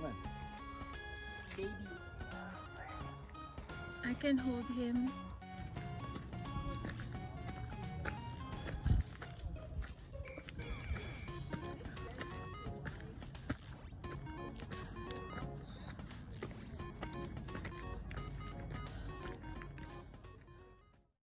When? Baby. I can hold him.